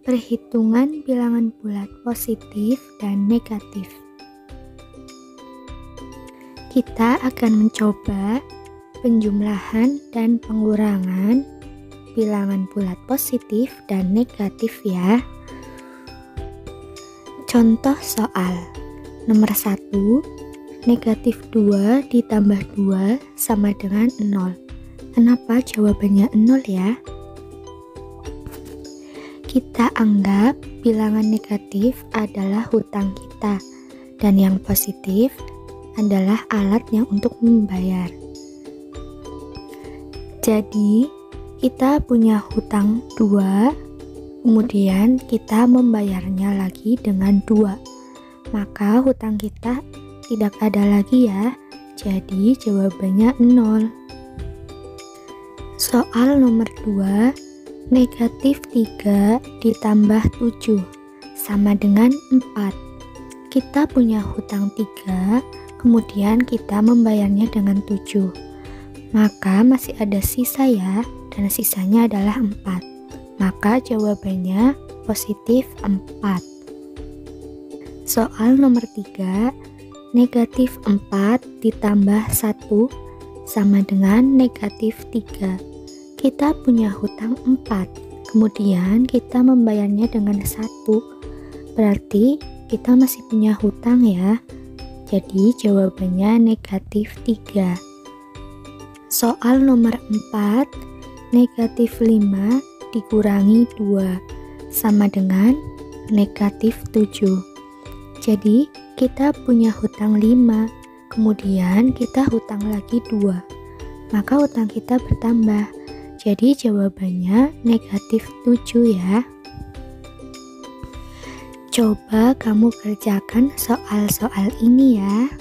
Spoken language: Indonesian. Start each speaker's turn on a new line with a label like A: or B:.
A: Perhitungan bilangan bulat positif dan negatif. Kita akan mencoba penjumlahan dan pengurangan bilangan bulat positif dan negatif ya. Contoh soal nomor 1 negatif 2 ditambah 2 sama dengan 0. Kenapa jawabannya 0 ya? Kita anggap bilangan negatif adalah hutang kita dan yang positif adalah alat yang untuk membayar. Jadi, kita punya hutang 2, kemudian kita membayarnya lagi dengan 2. Maka hutang kita tidak ada lagi ya. Jadi jawabannya 0. Soal nomor 2, negatif 3 ditambah 7 sama dengan 4. Kita punya hutang 3, kemudian kita membayarnya dengan 7. Maka masih ada sisa ya, dan sisanya adalah 4. Maka jawabannya positif 4. Soal nomor 3, negatif 4 ditambah 1 sama dengan negatif 3. Kita punya hutang 4, kemudian kita membayarnya dengan 1. Berarti kita masih punya hutang ya. Jadi jawabannya negatif 3. Soal nomor 4, negatif 5 dikurangi 2 sama dengan negatif 7. Jadi kita punya hutang 5, kemudian kita hutang lagi 2. Maka hutang kita bertambah. Jadi jawabannya negatif 7 ya. Coba kamu kerjakan soal-soal ini ya.